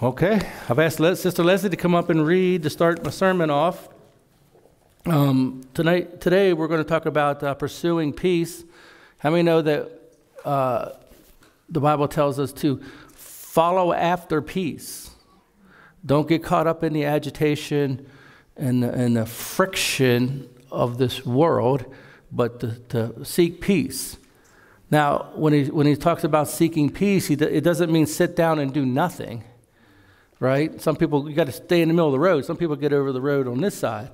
Okay, I've asked Sister Leslie to come up and read to start my sermon off. Um, tonight, today, we're going to talk about uh, pursuing peace. How many know that uh, the Bible tells us to follow after peace? Don't get caught up in the agitation and the, and the friction of this world, but to, to seek peace. Now, when he, when he talks about seeking peace, he, it doesn't mean sit down and do nothing right? Some people, you got to stay in the middle of the road. Some people get over the road on this side,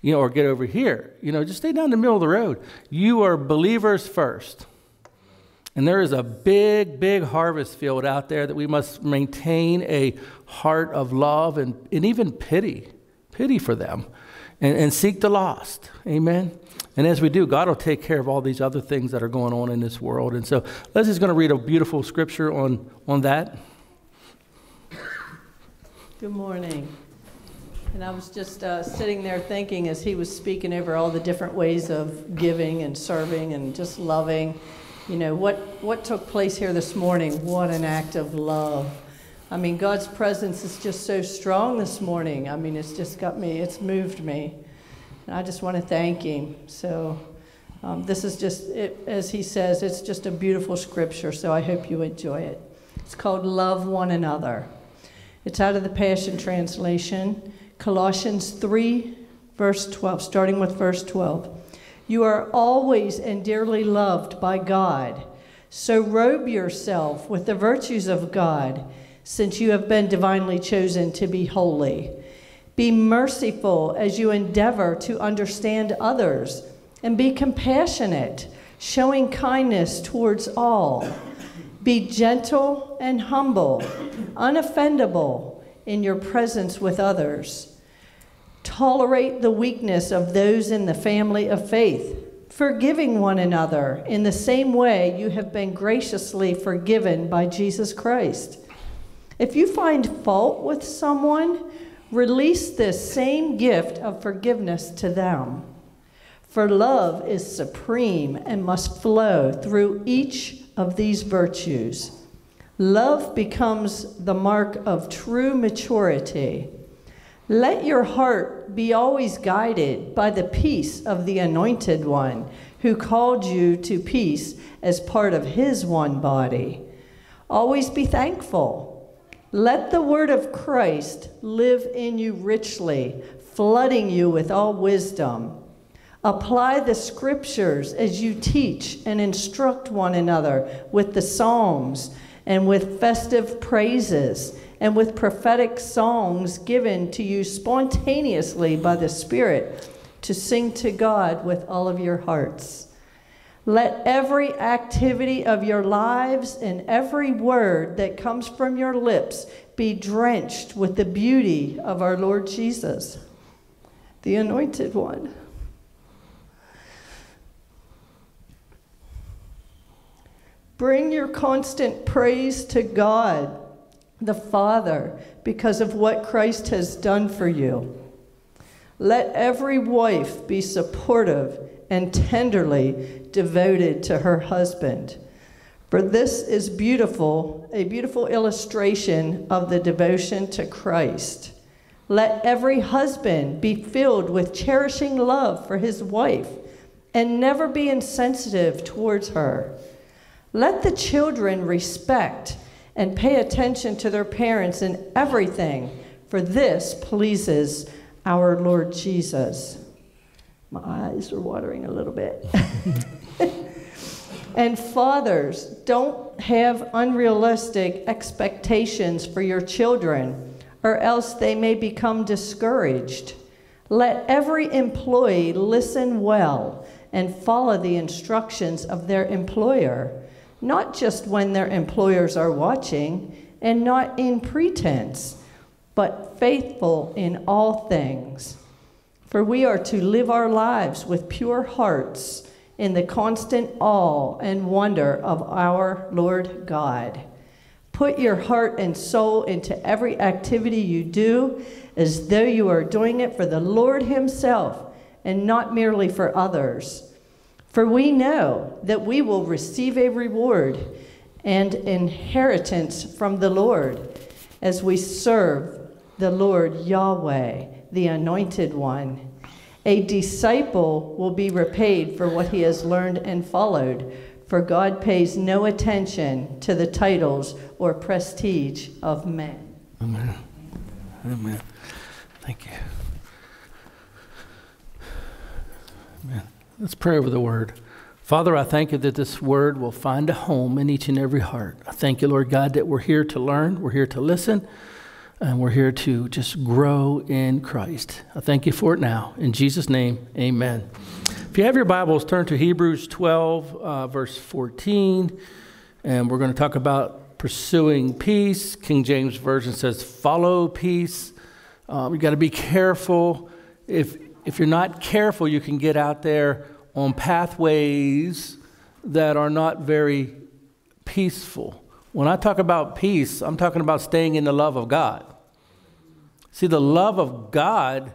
you know, or get over here. You know, just stay down the middle of the road. You are believers first. And there is a big, big harvest field out there that we must maintain a heart of love and, and even pity, pity for them, and, and seek the lost. Amen. And as we do, God will take care of all these other things that are going on in this world. And so Leslie's going to read a beautiful scripture on, on that. Good morning. And I was just uh, sitting there thinking as he was speaking over all the different ways of giving and serving and just loving, you know, what, what took place here this morning? What an act of love. I mean, God's presence is just so strong this morning. I mean, it's just got me, it's moved me. And I just want to thank Him. So, um, this is just, it, as He says, it's just a beautiful scripture. So, I hope you enjoy it. It's called Love One Another. It's out of the Passion Translation, Colossians 3, verse 12, starting with verse 12. You are always and dearly loved by God. So robe yourself with the virtues of God, since you have been divinely chosen to be holy. Be merciful as you endeavor to understand others, and be compassionate, showing kindness towards all. Be gentle and humble, unoffendable in your presence with others. Tolerate the weakness of those in the family of faith, forgiving one another in the same way you have been graciously forgiven by Jesus Christ. If you find fault with someone, release this same gift of forgiveness to them. For love is supreme and must flow through each of these virtues. Love becomes the mark of true maturity. Let your heart be always guided by the peace of the Anointed One who called you to peace as part of his one body. Always be thankful. Let the word of Christ live in you richly, flooding you with all wisdom. Apply the scriptures as you teach and instruct one another with the Psalms and with festive praises and with prophetic songs given to you spontaneously by the Spirit to sing to God with all of your hearts. Let every activity of your lives and every word that comes from your lips be drenched with the beauty of our Lord Jesus, the Anointed One. Bring your constant praise to God, the Father, because of what Christ has done for you. Let every wife be supportive and tenderly devoted to her husband. For this is beautiful, a beautiful illustration of the devotion to Christ. Let every husband be filled with cherishing love for his wife and never be insensitive towards her. Let the children respect and pay attention to their parents in everything, for this pleases our Lord Jesus. My eyes are watering a little bit. and fathers, don't have unrealistic expectations for your children, or else they may become discouraged. Let every employee listen well and follow the instructions of their employer not just when their employers are watching, and not in pretense, but faithful in all things. For we are to live our lives with pure hearts in the constant awe and wonder of our Lord God. Put your heart and soul into every activity you do as though you are doing it for the Lord Himself and not merely for others for we know that we will receive a reward and inheritance from the Lord, as we serve the Lord Yahweh, the Anointed One. A disciple will be repaid for what he has learned and followed, for God pays no attention to the titles or prestige of men. Amen. Amen. Thank you. Amen. Let's pray over the word. Father, I thank you that this word will find a home in each and every heart. I thank you, Lord God, that we're here to learn, we're here to listen, and we're here to just grow in Christ. I thank you for it now. In Jesus' name, amen. If you have your Bibles, turn to Hebrews 12, uh, verse 14, and we're going to talk about pursuing peace. King James Version says, follow peace. Um, you got to be careful. If, if you're not careful, you can get out there on pathways that are not very peaceful. When I talk about peace, I'm talking about staying in the love of God. See, the love of God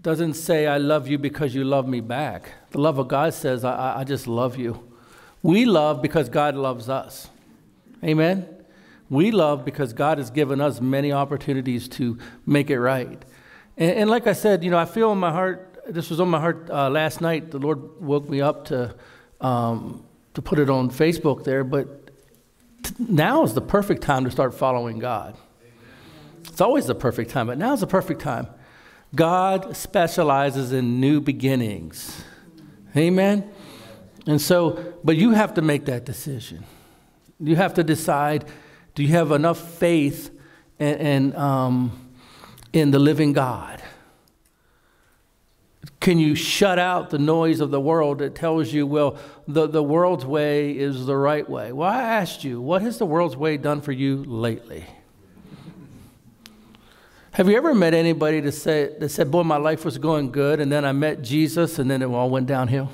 doesn't say, I love you because you love me back. The love of God says, I, I just love you. We love because God loves us. Amen? We love because God has given us many opportunities to make it right. And, and like I said, you know, I feel in my heart this was on my heart uh, last night. The Lord woke me up to um, to put it on Facebook there, but t- now is the perfect time to start following God. It's always the perfect time, but now is the perfect time. God specializes in new beginnings. Amen. And so, but you have to make that decision. You have to decide: Do you have enough faith and, and um, in the living God? Can you shut out the noise of the world that tells you, well, the, the world's way is the right way? Well, I asked you, what has the world's way done for you lately? Have you ever met anybody that say, that said, boy, my life was going good, and then I met Jesus, and then it all went downhill?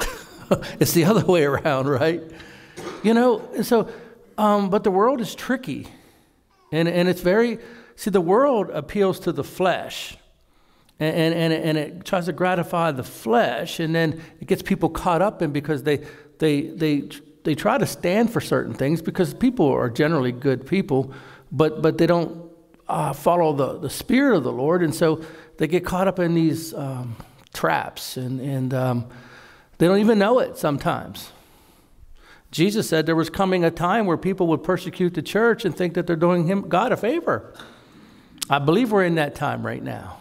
it's the other way around, right? You know, so, um, but the world is tricky. And, and it's very, see, the world appeals to the flesh and, and, and it tries to gratify the flesh, and then it gets people caught up in because they, they, they, they try to stand for certain things because people are generally good people, but, but they don't uh, follow the, the Spirit of the Lord, and so they get caught up in these um, traps, and, and um, they don't even know it sometimes. Jesus said there was coming a time where people would persecute the church and think that they're doing him God a favor. I believe we're in that time right now.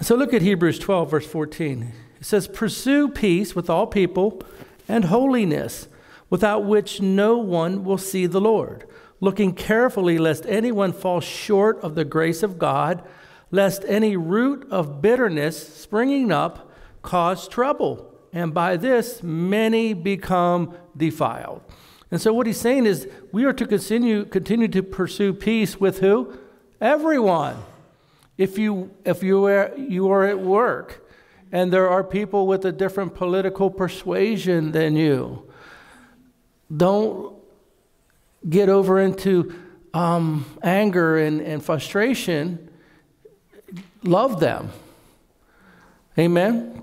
So look at Hebrews 12, verse 14. It says, Pursue peace with all people and holiness, without which no one will see the Lord, looking carefully lest anyone fall short of the grace of God, lest any root of bitterness springing up cause trouble, and by this many become defiled. And so what he's saying is we are to continue, continue to pursue peace with who? Everyone. If you, if you, are, you are at work and there are people with a different political persuasion than you, don't get over into um, anger and, and frustration. Love them. Amen.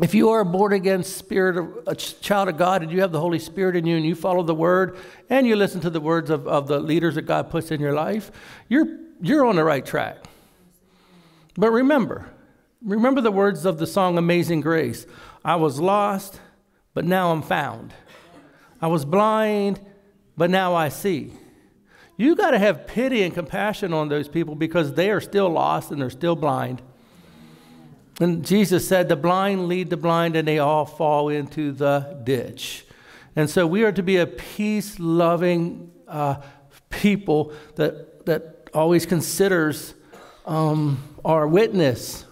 If you are a born again spirit, of, a child of God, and you have the Holy Spirit in you, and you follow the Word, and you listen to the words of, of the leaders that God puts in your life, you're you're on the right track. But remember, remember the words of the song Amazing Grace I was lost, but now I'm found. I was blind, but now I see. You got to have pity and compassion on those people because they are still lost and they're still blind. And Jesus said, The blind lead the blind, and they all fall into the ditch. And so we are to be a peace loving uh, people that, that always considers um, our witness.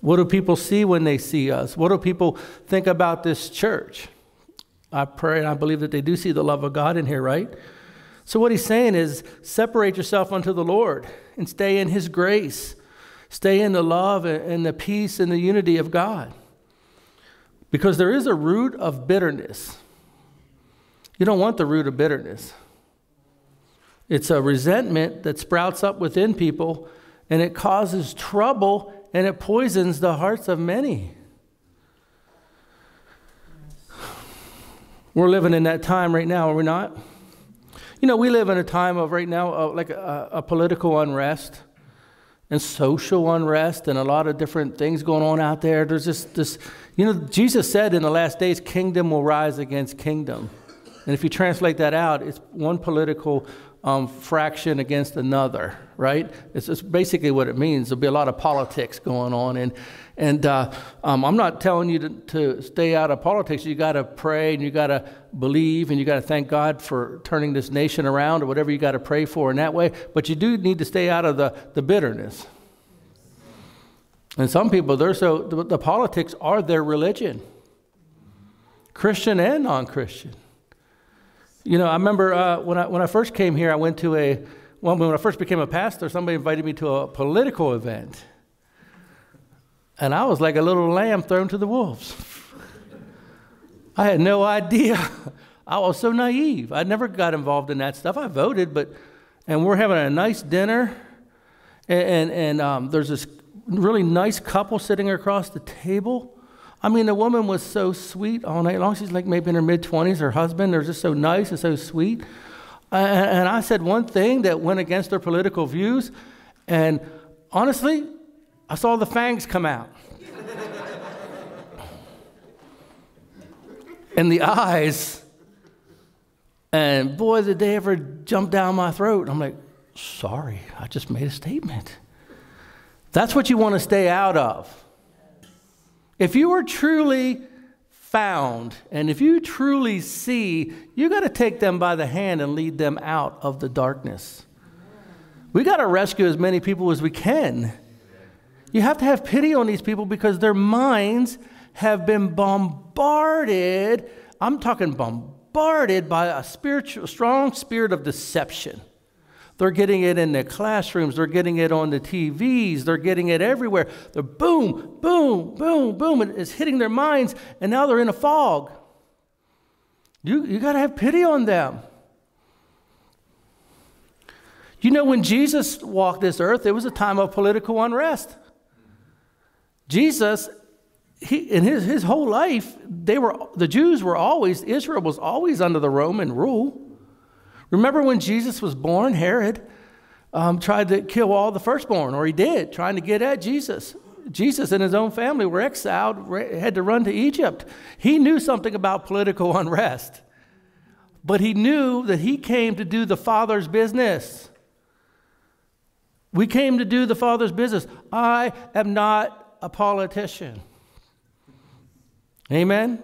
What do people see when they see us? What do people think about this church? I pray and I believe that they do see the love of God in here, right? So, what he's saying is separate yourself unto the Lord and stay in his grace. Stay in the love and the peace and the unity of God. Because there is a root of bitterness. You don't want the root of bitterness. It's a resentment that sprouts up within people and it causes trouble and it poisons the hearts of many. We're living in that time right now, are we not? You know, we live in a time of right now, like a, a political unrest and social unrest and a lot of different things going on out there. There's just this, you know, Jesus said in the last days, kingdom will rise against kingdom. And if you translate that out, it's one political um, fraction against another, right? It's basically what it means. There'll be a lot of politics going on. And, and uh, um, I'm not telling you to, to stay out of politics. You got to pray and you got to believe and you got to thank God for turning this nation around or whatever you got to pray for in that way. But you do need to stay out of the, the bitterness. And some people, they're so, the, the politics are their religion, Christian and non Christian. You know, I remember uh, when, I, when I first came here, I went to a, well, when I first became a pastor, somebody invited me to a political event. And I was like a little lamb thrown to the wolves. I had no idea. I was so naive. I never got involved in that stuff. I voted, but, and we're having a nice dinner. And, and, and um, there's this really nice couple sitting across the table. I mean, the woman was so sweet all night long. She's like maybe in her mid 20s. Her husband, they're just so nice and so sweet. And I said one thing that went against their political views. And honestly, I saw the fangs come out. And the eyes. And boy, did they ever jump down my throat. I'm like, sorry, I just made a statement. That's what you want to stay out of. If you are truly found and if you truly see, you got to take them by the hand and lead them out of the darkness. We got to rescue as many people as we can. You have to have pity on these people because their minds have been bombarded. I'm talking bombarded by a spiritual, strong spirit of deception. They're getting it in the classrooms. They're getting it on the TVs. They're getting it everywhere. They're boom, boom, boom, boom. And it's hitting their minds, and now they're in a fog. You, you got to have pity on them. You know, when Jesus walked this earth, it was a time of political unrest. Jesus, he, in his, his whole life, they were, the Jews were always, Israel was always under the Roman rule. Remember when Jesus was born, Herod um, tried to kill all the firstborn, or he did, trying to get at Jesus. Jesus and his own family were exiled, had to run to Egypt. He knew something about political unrest, but he knew that he came to do the Father's business. We came to do the Father's business. I am not a politician. Amen?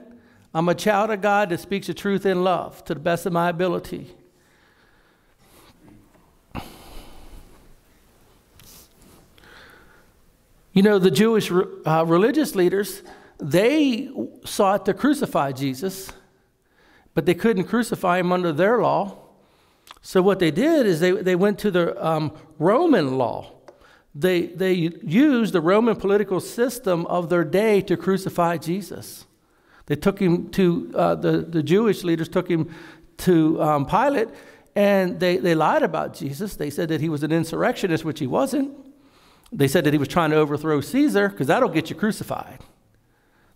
I'm a child of God that speaks the truth in love to the best of my ability. You know, the Jewish uh, religious leaders, they sought to crucify Jesus, but they couldn't crucify him under their law. So what they did is they, they went to the um, Roman law. They, they used the Roman political system of their day to crucify Jesus. They took him to, uh, the, the Jewish leaders took him to um, Pilate, and they, they lied about Jesus. They said that he was an insurrectionist, which he wasn't. They said that he was trying to overthrow Caesar because that'll get you crucified.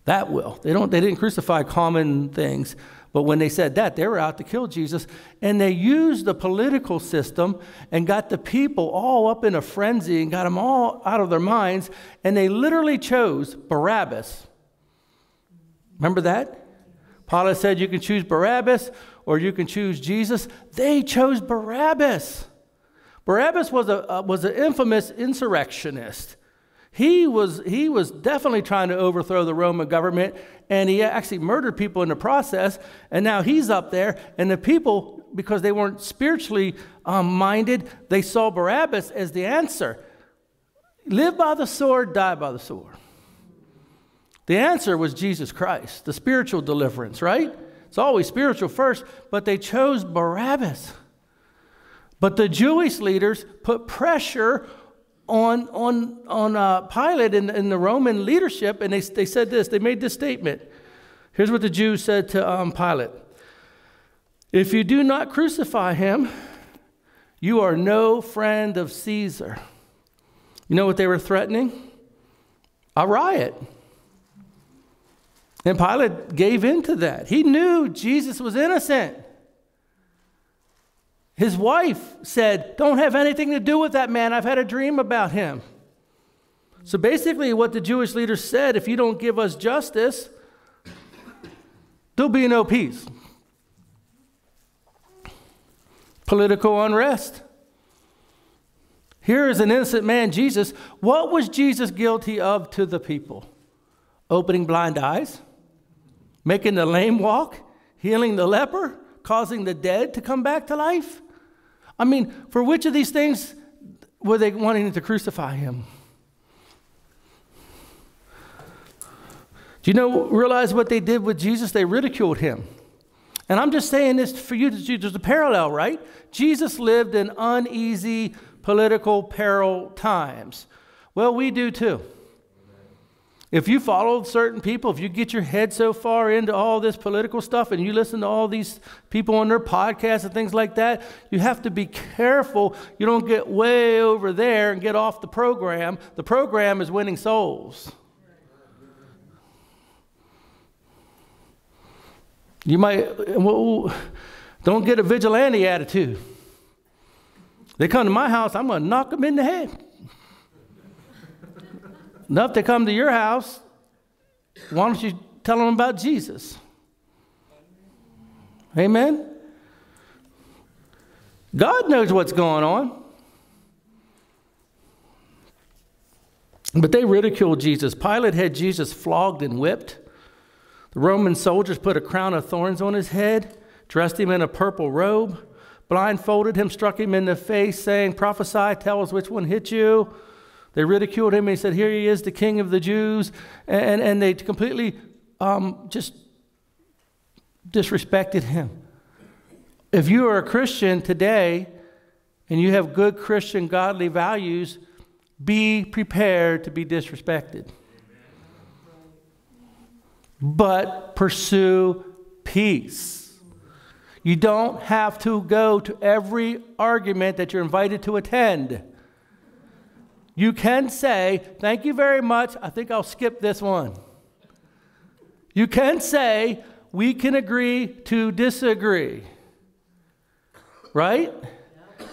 That will. They, don't, they didn't crucify common things. But when they said that, they were out to kill Jesus. And they used the political system and got the people all up in a frenzy and got them all out of their minds. And they literally chose Barabbas. Remember that? Pilate said you can choose Barabbas or you can choose Jesus. They chose Barabbas. Barabbas was, a, uh, was an infamous insurrectionist. He was, he was definitely trying to overthrow the Roman government, and he actually murdered people in the process. And now he's up there, and the people, because they weren't spiritually um, minded, they saw Barabbas as the answer live by the sword, die by the sword. The answer was Jesus Christ, the spiritual deliverance, right? It's always spiritual first, but they chose Barabbas. But the Jewish leaders put pressure on, on, on uh, Pilate and, and, the Roman leadership, and they, they said this they made this statement. Here's what the Jews said to um, Pilate If you do not crucify him, you are no friend of Caesar. You know what they were threatening? A riot. And Pilate gave in to that. He knew Jesus was innocent. His wife said, Don't have anything to do with that man. I've had a dream about him. So basically, what the Jewish leaders said if you don't give us justice, there'll be no peace. Political unrest. Here is an innocent man, Jesus. What was Jesus guilty of to the people? Opening blind eyes, making the lame walk, healing the leper, causing the dead to come back to life? I mean, for which of these things were they wanting to crucify him? Do you know, realize what they did with Jesus? They ridiculed him. And I'm just saying this for you, to there's a parallel, right? Jesus lived in uneasy, political peril times. Well, we do too. If you follow certain people, if you get your head so far into all this political stuff and you listen to all these people on their podcasts and things like that, you have to be careful you don't get way over there and get off the program. The program is winning souls. You might, well, don't get a vigilante attitude. They come to my house, I'm going to knock them in the head. Enough they come to your house, why don't you tell them about Jesus? Amen? God knows what's going on. But they ridiculed Jesus. Pilate had Jesus flogged and whipped. The Roman soldiers put a crown of thorns on his head, dressed him in a purple robe blindfolded him, struck him in the face, saying, Prophesy, tell us which one hit you. They ridiculed him. He said, Here he is, the king of the Jews. And, and they completely um, just disrespected him. If you are a Christian today and you have good Christian godly values, be prepared to be disrespected. But pursue peace. You don't have to go to every argument that you're invited to attend. You can say, Thank you very much. I think I'll skip this one. You can say, We can agree to disagree. Right?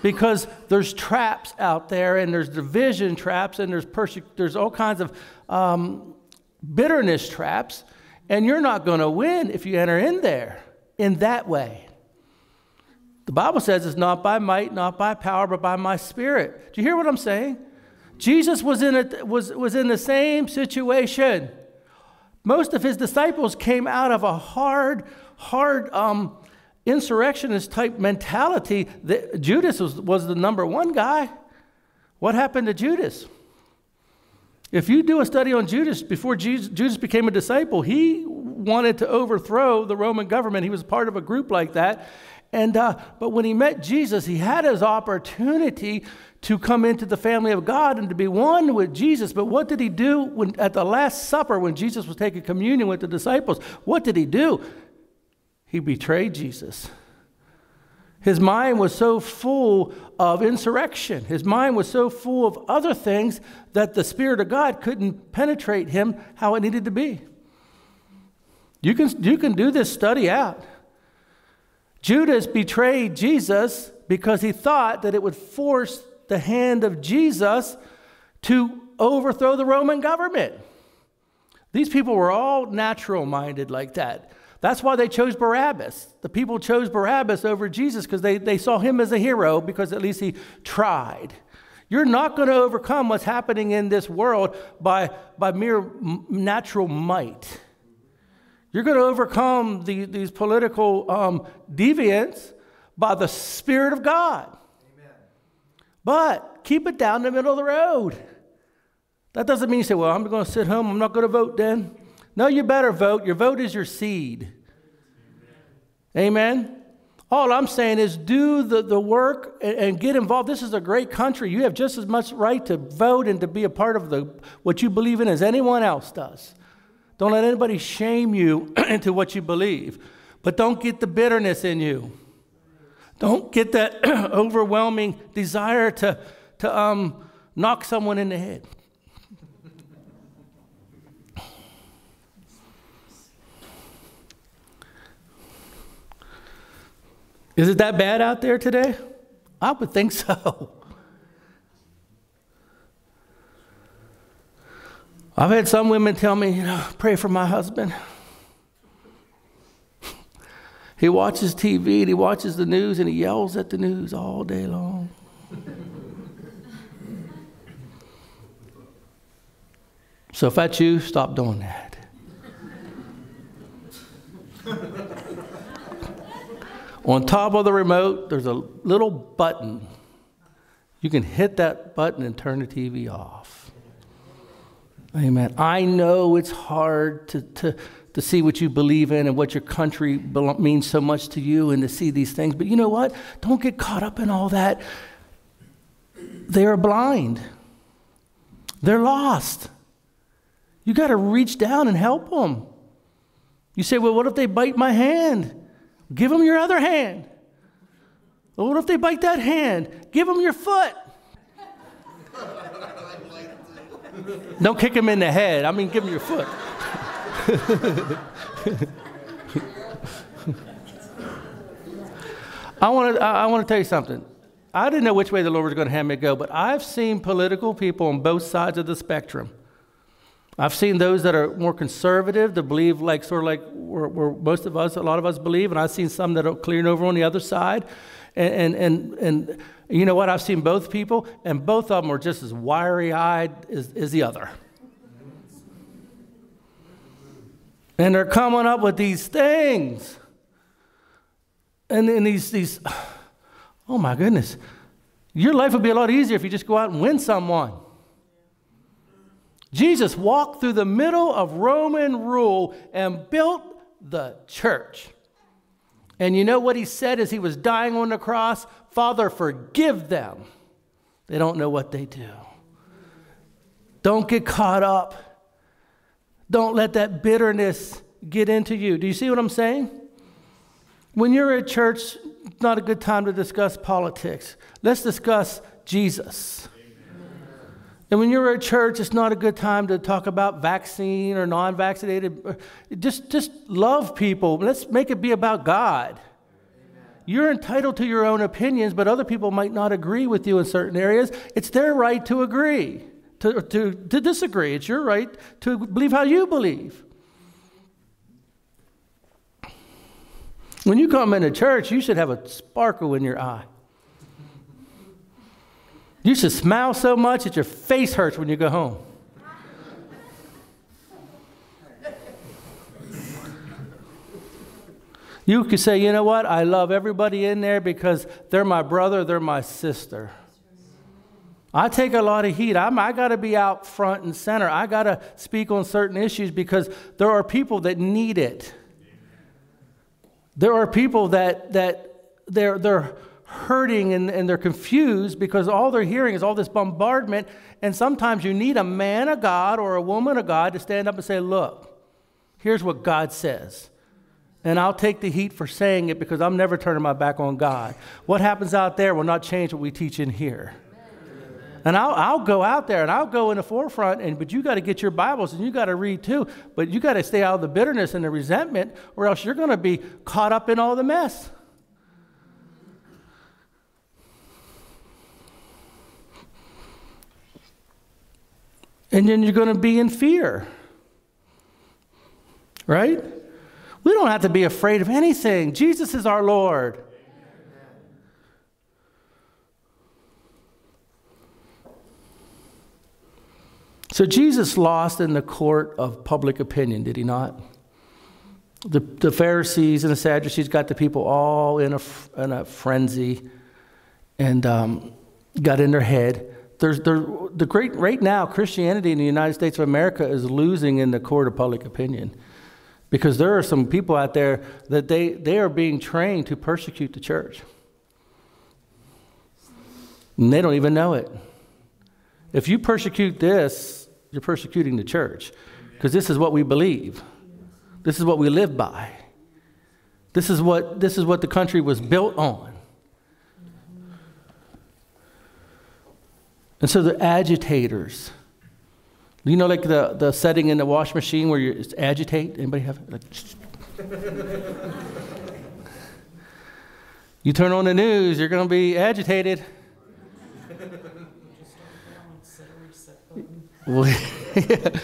Because there's traps out there, and there's division traps, and there's, perse- there's all kinds of um, bitterness traps, and you're not going to win if you enter in there in that way. The Bible says it's not by might, not by power, but by my spirit. Do you hear what I'm saying? Jesus was in, a, was, was in the same situation. Most of his disciples came out of a hard, hard um, insurrectionist type mentality. That Judas was, was the number one guy. What happened to Judas? If you do a study on Judas before Jesus, Judas became a disciple, he wanted to overthrow the Roman government. He was part of a group like that. And, uh, but when he met Jesus, he had his opportunity to come into the family of God and to be one with Jesus. But what did he do when, at the Last Supper when Jesus was taking communion with the disciples? What did he do? He betrayed Jesus. His mind was so full of insurrection. His mind was so full of other things that the Spirit of God couldn't penetrate him how it needed to be. You can, you can do this study out. Judas betrayed Jesus because he thought that it would force the hand of Jesus to overthrow the Roman government. These people were all natural minded like that. That's why they chose Barabbas. The people chose Barabbas over Jesus because they, they saw him as a hero because at least he tried. You're not going to overcome what's happening in this world by, by mere natural might. You're going to overcome the, these political um, deviants by the Spirit of God. Amen. But keep it down the middle of the road. That doesn't mean you say, well, I'm going to sit home, I'm not going to vote then. No, you better vote. Your vote is your seed. Amen. Amen? All I'm saying is do the, the work and, and, get involved. This is a great country. You have just as much right to vote and to be a part of the, what you believe in as anyone else does. Don't let anybody shame you into what you believe. But don't get the bitterness in you. Don't get that overwhelming desire to, to um, knock someone in the head. Is it that bad out there today? I would think so. I've had some women tell me, you know, pray for my husband. He watches TV and he watches the news and he yells at the news all day long. so if that's you, stop doing that. On top of the remote, there's a little button. You can hit that button and turn the TV off. Amen. I know it's hard to, to, to see what you believe in and what your country means so much to you and to see these things, but you know what? Don't get caught up in all that. They are blind, they're lost. You got to reach down and help them. You say, well, what if they bite my hand? Give them your other hand. Well, what if they bite that hand? Give them your foot. Don't kick him in the head. I mean, give him your foot. I want to I want to tell you something. I didn't know which way the Lord was going to have me go, but I've seen political people on both sides of the spectrum. I've seen those that are more conservative, that believe like sort of like where, where most of us, a lot of us believe, and I've seen some that are clearing over on the other side. And, and, and, and you know what? I've seen both people, and both of them are just as wiry eyed as, as the other. And they're coming up with these things. And then these, these, oh my goodness, your life would be a lot easier if you just go out and win someone. Jesus walked through the middle of Roman rule and built the church. And you know what he said as he was dying on the cross? Father, forgive them. They don't know what they do. Don't get caught up. Don't let that bitterness get into you. Do you see what I'm saying? When you're at church, it's not a good time to discuss politics. Let's discuss Jesus. And when you're at church, it's not a good time to talk about vaccine or non vaccinated. Just, just love people. Let's make it be about God. You're entitled to your own opinions, but other people might not agree with you in certain areas. It's their right to agree, to, to, to disagree. It's your right to believe how you believe. When you come into church, you should have a sparkle in your eye. You should smile so much that your face hurts when you go home. You could say, you know what? I love everybody in there because they're my brother, they're my sister. I take a lot of heat. I'm, I got to be out front and center. I got to speak on certain issues because there are people that need it. There are people that, that they're, they're hurting and, and they're confused because all they're hearing is all this bombardment. And sometimes you need a man of God or a woman of God to stand up and say, Look, here's what God says. And I'll take the heat for saying it because I'm never turning my back on God. What happens out there will not change what we teach in here. And I'll, I'll go out there and I'll go in the forefront, and, but you got to get your Bibles and you got to read too. But you got to stay out of the bitterness and the resentment, or else you're going to be caught up in all the mess. And then you're going to be in fear. Right? We don't have to be afraid of anything. Jesus is our Lord. So Jesus lost in the court of public opinion, did he not? The, the Pharisees and the Sadducees got the people all in a, in a frenzy and um, got in their head. There's, there, the great, right now, Christianity in the United States of America is losing in the court of public opinion. Because there are some people out there that they, they are being trained to persecute the church. And they don't even know it. If you persecute this, you're persecuting the church. Because this is what we believe. This is what we live by. This is what, this is what the country was built on. And so the agitators, you know, like the, the setting in the wash machine where you agitate? Anybody have like, You turn on the news, you're going to be agitated.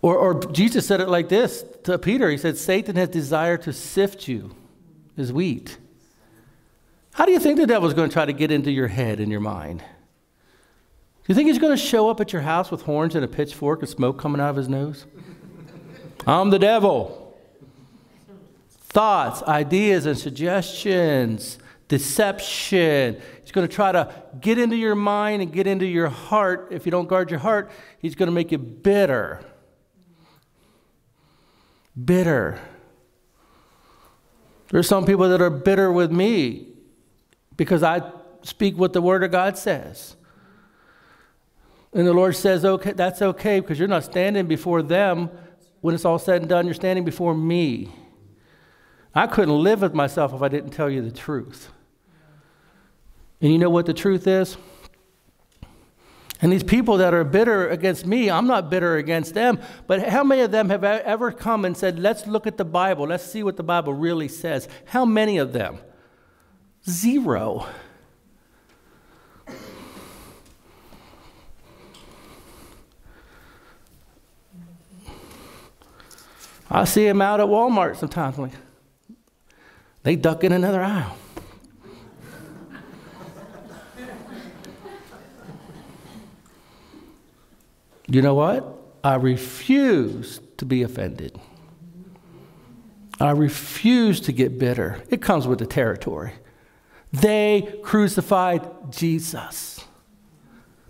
or, or Jesus said it like this to Peter He said, Satan has desired to sift you as wheat. How do you think the devil's going to try to get into your head and your mind? Do you think he's going to show up at your house with horns and a pitchfork and smoke coming out of his nose? I'm the devil. Thoughts, ideas, and suggestions, deception. He's going to try to get into your mind and get into your heart. If you don't guard your heart, he's going to make you bitter. Bitter. There's some people that are bitter with me because I speak what the Word of God says. And the Lord says, okay, that's okay because you're not standing before them when it's all said and done. You're standing before me. I couldn't live with myself if I didn't tell you the truth. And you know what the truth is? And these people that are bitter against me, I'm not bitter against them, but how many of them have ever come and said, let's look at the Bible, let's see what the Bible really says? How many of them? Zero. I see them out at Walmart sometimes. Like, they duck in another aisle. you know what? I refuse to be offended. I refuse to get bitter. It comes with the territory. They crucified Jesus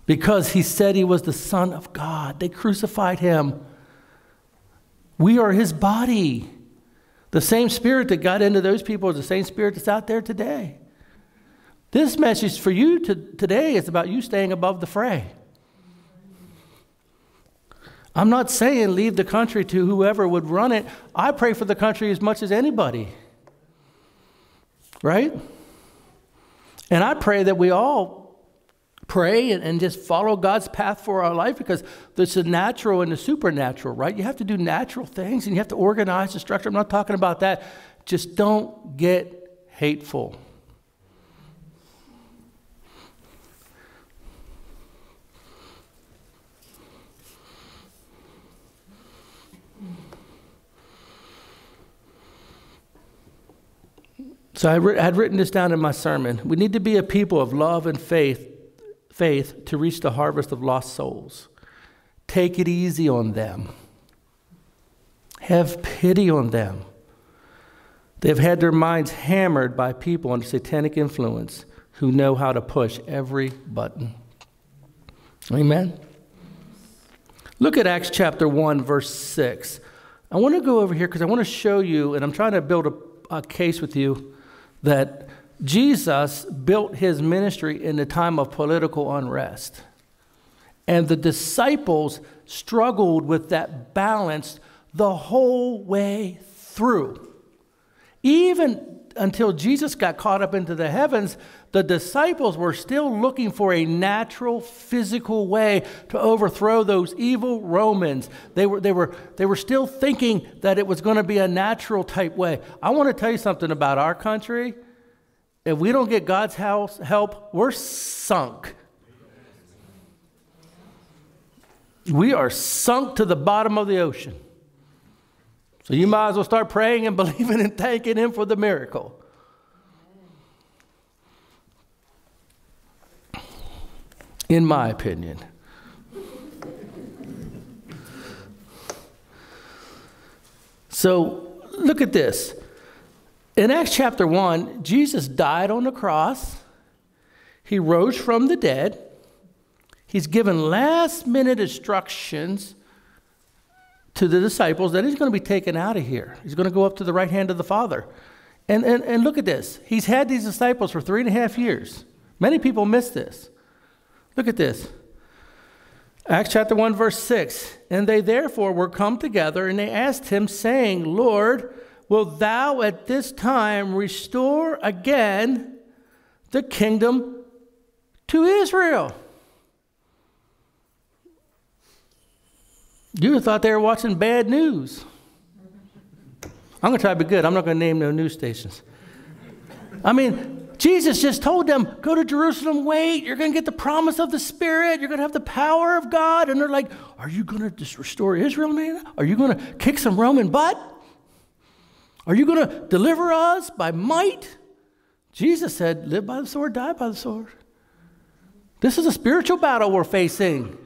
because he said he was the Son of God. They crucified him. We are his body. The same spirit that got into those people is the same spirit that's out there today. This message for you to, today is about you staying above the fray. I'm not saying leave the country to whoever would run it. I pray for the country as much as anybody. Right? And I pray that we all pray and, and, just follow God's path for our life because there's the natural and the supernatural, right? You have to do natural things and you have to organize the structure. I'm not talking about that. Just don't get hateful. So I had written this down in my sermon. We need to be a people of love and faith, faith to reach the harvest of lost souls. Take it easy on them. Have pity on them. They've had their minds hammered by people under satanic influence who know how to push every button. Amen. Look at Acts chapter 1, verse 6. I want to go over here because I want to show you, and I'm trying to build a, a case with you that Jesus built his ministry in the time of political unrest. And the disciples struggled with that balance the whole way through. Even until Jesus got caught up into the heavens, the disciples were still looking for a natural, physical way to overthrow those evil Romans. They were, they were, they were still thinking that it was going to be a natural type way. I want to tell you something about our country. If we don't get God's house, help, we're sunk. We are sunk to the bottom of the ocean. So you might as well start praying and believing and thanking Him for the miracle. In my opinion. So look at this. In Acts chapter 1, Jesus died on the cross. He rose from the dead. He's given last minute instructions to the disciples that he's going to be taken out of here. He's going to go up to the right hand of the Father. And, and, and look at this. He's had these disciples for three and a half years. Many people miss this. Look at this. Acts chapter 1, verse 6. And they therefore were come together, and they asked him, saying, Lord, wilt thou at this time restore again the kingdom to Israel? You thought they were watching bad news. I'm going to try to be good. I'm not going to name no news stations. I mean, Jesus just told them, go to Jerusalem, wait, you're going to get the promise of the Spirit, you're going to have the power of God. And they're like, Are you going to just restore Israel, man? Are you going to kick some Roman butt? Are you going to deliver us by might? Jesus said, Live by the sword, die by the sword. This is a spiritual battle we're facing.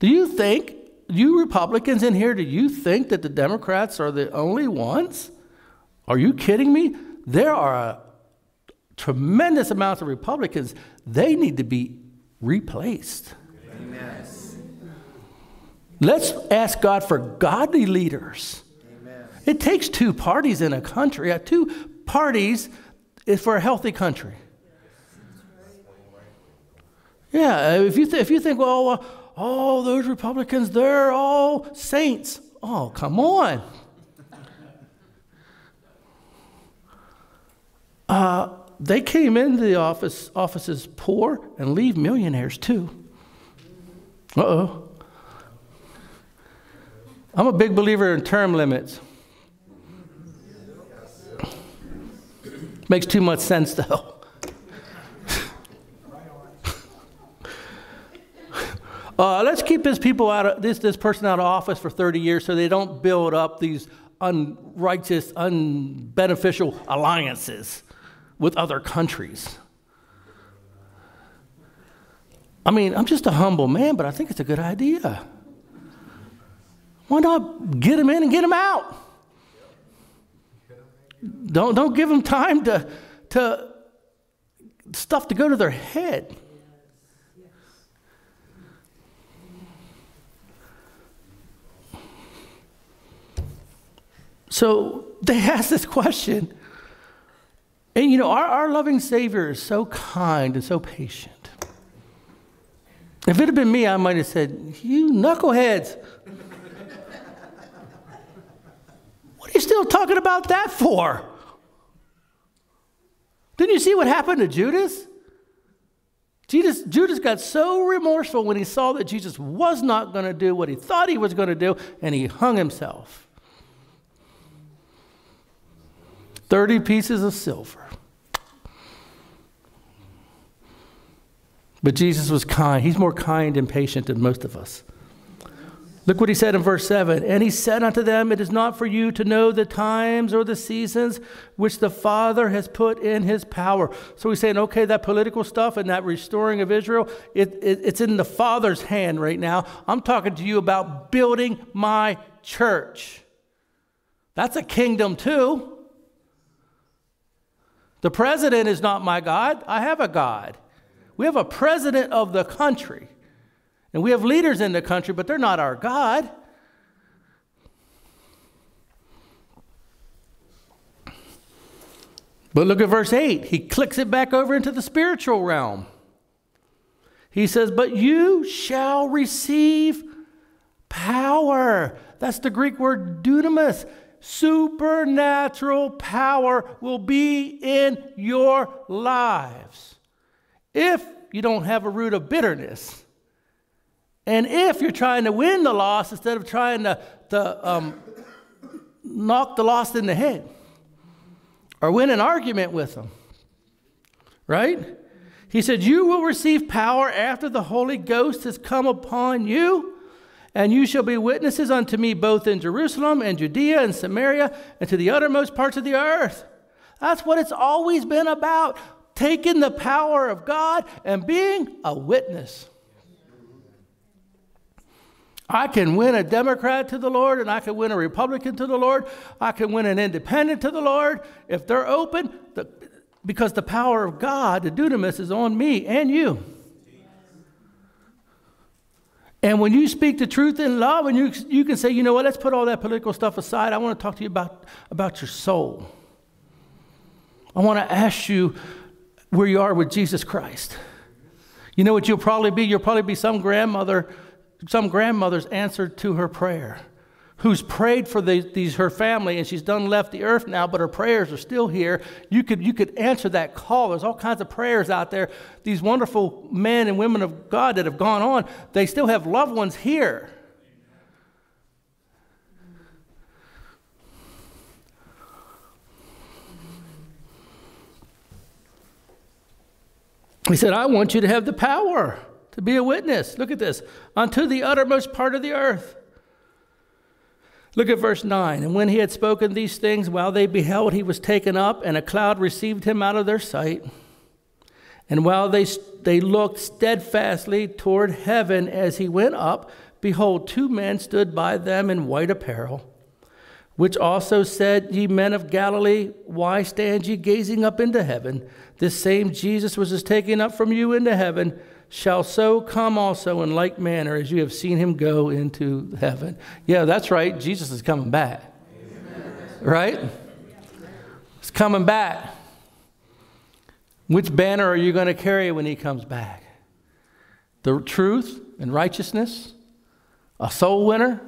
Do you think, you Republicans in here, do you think that the Democrats are the only ones? Are you kidding me? There are a tremendous amounts of Republicans. They need to be replaced. Amen. Let's ask God for godly leaders. It takes two parties in a country. Two parties for a healthy country. Yeah, if you, th- if you think, well, uh, oh, those Republicans, they're all saints. Oh, come on. Uh, they came into the office offices poor and leave millionaires too. Uh oh. I'm a big believer in term limits. Makes too much sense though. uh, let's keep this people out of this this person out of office for 30 years so they don't build up these unrighteous, unbeneficial alliances with other countries. I mean, I'm just a humble man, but I think it's a good idea. Why not get him in and get him out? Don't, don't give them time to, to stuff to go to their head. So they asked this question and you know, our, our loving Savior is so kind and so patient. If it had been me, I might have said, You knuckleheads. what are still talking about that for? Didn't you see what happened to Judas? Judas, Judas got so remorseful when he saw that Jesus was not going to do what he thought he was going to do, and he hung himself. 30 pieces of silver. But Jesus was kind. He's more kind and patient than most of us. Look what he said in verse 7 And he said unto them, It is not for you to know the times or the seasons which the Father has put in his power. So he's saying, okay, that political stuff and that restoring of Israel, it, it, it's in the Father's hand right now. I'm talking to you about building my church. That's a kingdom too. The president is not my God. I have a God. We have a president of the country. And we have leaders in the country, but they're not our God. But look at verse 8. He clicks it back over into the spiritual realm. He says, But you shall receive power. That's the Greek word dunamis supernatural power will be in your lives. If you don't have a root of bitterness, and if you're trying to win the loss instead of trying to, to um, knock the lost in the head or win an argument with them, right? He said, You will receive power after the Holy Ghost has come upon you and you shall be witnesses unto me both in Jerusalem and Judea and Samaria and to the uttermost parts of the earth. That's what it's always been about taking the power of God and being a witness. I can win a Democrat to the Lord and I can win a Republican to the Lord. I can win an independent to the Lord if they're open, the, because the power of God, the dunamis, is on me and you. And when you speak the truth in love, and you, you can say, you know what, let's put all that political stuff aside. I want to talk to you about, about your soul. I want to ask you where you are with Jesus Christ. You know what you'll probably be? You'll probably be some grandmother, some grandmother's answered to her prayer, who's prayed for the, these, her family, and she's done left the earth now, but her prayers are still here. You could, you could answer that call. There's all kinds of prayers out there. These wonderful men and women of God that have gone on, they still have loved ones here. He said, I want you to have the power to be a witness. Look at this unto the uttermost part of the earth. Look at verse 9. And when he had spoken these things, while they beheld, he was taken up, and a cloud received him out of their sight. And while they, they looked steadfastly toward heaven as he went up, behold, two men stood by them in white apparel, which also said, Ye men of Galilee, why stand ye gazing up into heaven? This same Jesus was just taken up from you into heaven shall so come also in like manner as you have seen him go into heaven. Yeah, that's right. Jesus is coming back. Right? He's coming back. Which banner are you going to carry when he comes back? The truth and righteousness? A soul winner?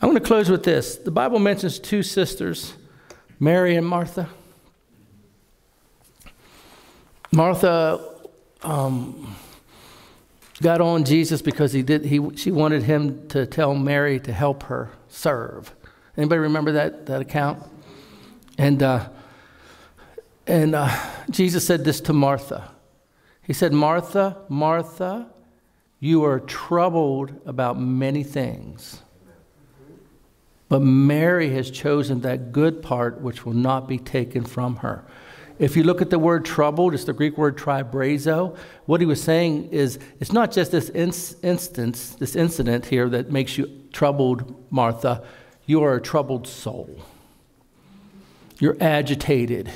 I'm going to close with this. The Bible mentions two sisters Mary and Martha. Martha um, got on Jesus because he did, he, she wanted him to tell Mary to help her serve. Anybody remember that, that account? And, uh, and uh, Jesus said this to Martha. He said, Martha, Martha, you are troubled about many things. But Mary has chosen that good part which will not be taken from her. If you look at the word troubled, it's the Greek word tribrazo. What he was saying is it's not just this instance, this incident here that makes you troubled, Martha. You are a troubled soul. You're agitated.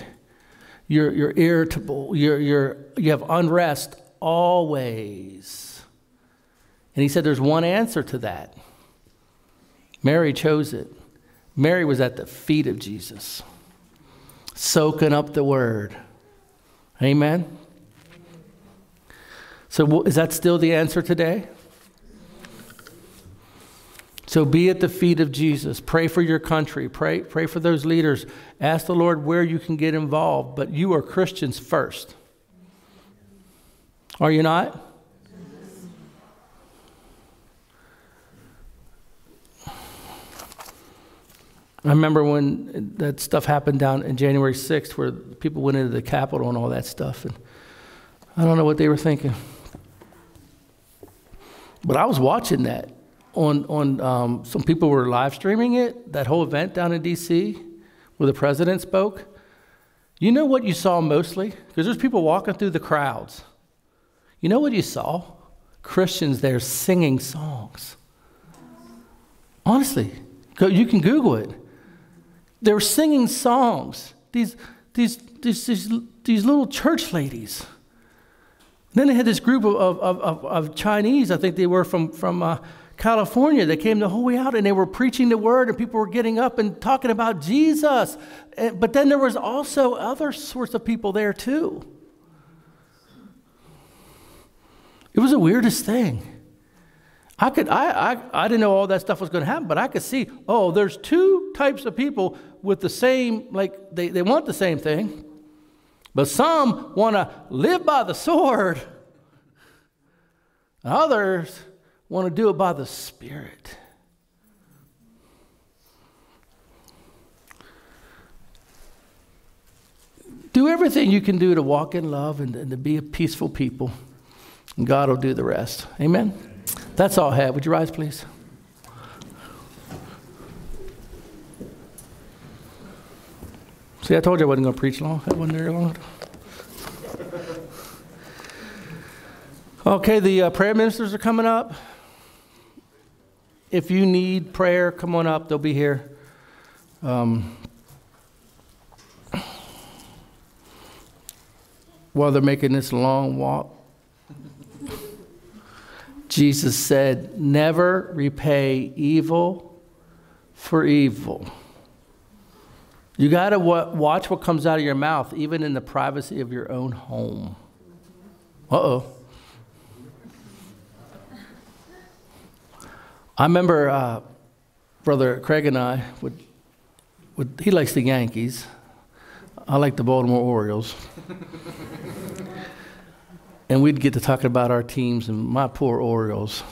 You're, you're irritable. You're, you're, you have unrest always. And he said there's one answer to that Mary chose it. Mary was at the feet of Jesus, soaking up the word. Amen. So, is that still the answer today? So be at the feet of Jesus. Pray for your country. Pray, pray for those leaders. Ask the Lord where you can get involved. But you are Christians first. Are you not? I remember when that stuff happened down in January 6th, where people went into the Capitol and all that stuff. And I don't know what they were thinking. But I was watching that. On, on um, some people were live streaming it, that whole event down in D.C., where the president spoke. You know what you saw mostly? Because there's people walking through the crowds. You know what you saw? Christians there singing songs. Honestly, you can Google it they were singing songs, these, these, these, these, these little church ladies. Then they had this group of, of, of, of Chinese, I think they were from, from uh, California. They came the whole way out and they were preaching the word, and people were getting up and talking about Jesus. And, but then there was also other sorts of people there too. It was the weirdest thing. I could I, I, I didn't know all that stuff was going to happen, but I could see, oh, there's two types of people with the same, like they, they want the same thing, but some want to live by the sword. Others want to do it by the Spirit. Do everything you can do to walk in love and, and to be a peaceful people, and God will do the rest. Amen. That's all I have. Would you rise, please? See, I told you I wasn't going to preach long. That wasn't very long. Okay, the uh, prayer ministers are coming up. If you need prayer, come on up. They'll be here. Um, while they're making this long walk, Jesus said, Never repay evil for evil. You got to watch what comes out of your mouth, even in the privacy of your own home. Uh oh. I remember uh, Brother Craig and I would, would, he likes the Yankees. I like the Baltimore Orioles. and we'd get to talking about our teams and my poor Orioles.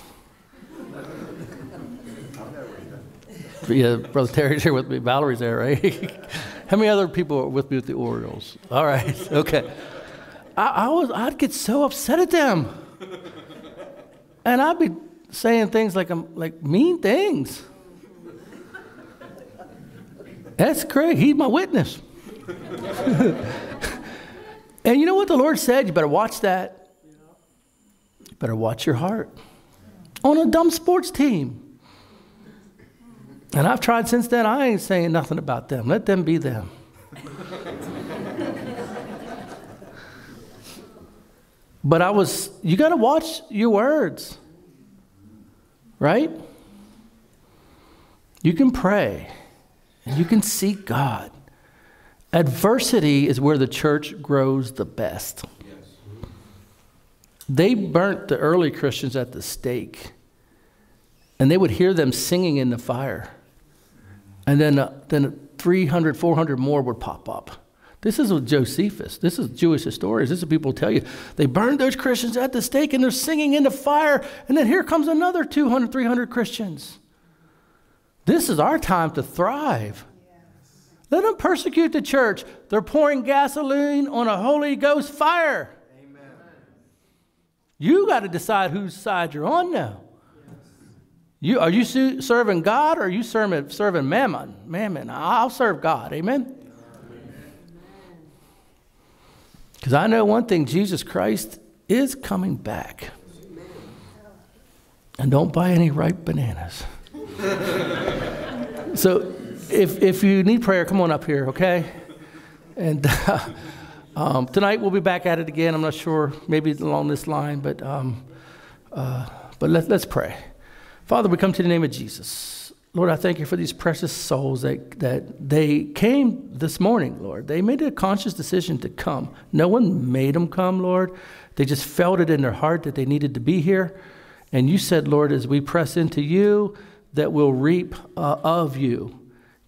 Yeah, Brother Terry's here with me. Valerie's there, right? How many other people are with me with the Orioles? All right, okay. I, I was, I'd get so upset at them. And I'd be saying things like, I'm, like mean things. That's Craig. He's my witness. and you know what the Lord said? You better watch that. You better watch your heart. On a dumb sports team. And I've tried since then, I ain't saying nothing about them. Let them be them. but I was, you got to watch your words, right? You can pray and you can seek God. Adversity is where the church grows the best. Yes. They burnt the early Christians at the stake, and they would hear them singing in the fire. And then, uh, then 300, 400 more would pop up. This is with Josephus. This is Jewish historians. This is people tell you. They burned those Christians at the stake and they're singing in the fire. And then here comes another 200, 300 Christians. This is our time to thrive. Let them persecute the church. They're pouring gasoline on a Holy Ghost fire. Amen. You got to decide whose side you're on now. You, are you serving God or are you serving, serving mammon? Mammon. I'll serve God. Amen? Because I know one thing Jesus Christ is coming back. And don't buy any ripe bananas. so if, if you need prayer, come on up here, okay? And uh, um, tonight we'll be back at it again. I'm not sure, maybe along this line, but, um, uh, but let, let's pray. Father, we come to the name of Jesus. Lord, I thank you for these precious souls that, that they came this morning, Lord. They made a conscious decision to come. No one made them come, Lord. They just felt it in their heart that they needed to be here. And you said, Lord, as we press into you, that we'll reap uh, of you.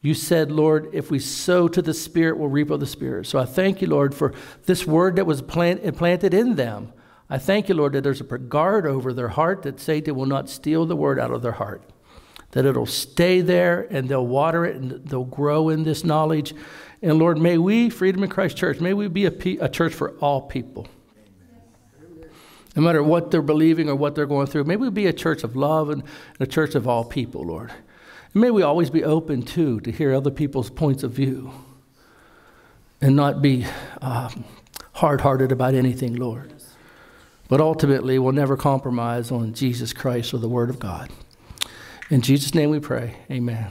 You said, Lord, if we sow to the Spirit, we'll reap of the Spirit. So I thank you, Lord, for this word that was plant, planted in them. I thank you, Lord, that there's a guard over their heart, that Satan will not steal the word out of their heart, that it'll stay there and they'll water it and they'll grow in this knowledge. And Lord, may we, Freedom in Christ Church, may we be a, a church for all people. No matter what they're believing or what they're going through, may we be a church of love and a church of all people, Lord. And may we always be open, too, to hear other people's points of view and not be um, hard hearted about anything, Lord. But ultimately, we'll never compromise on Jesus Christ or the Word of God. In Jesus' name we pray. Amen.